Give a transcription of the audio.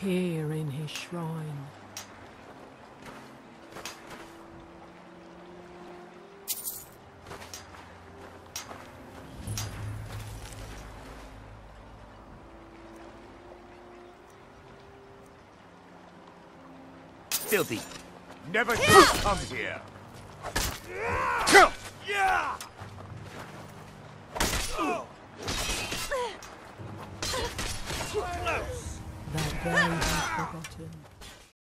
here in his shrine. Filthy. Never should come here. Yeah! That have forgotten.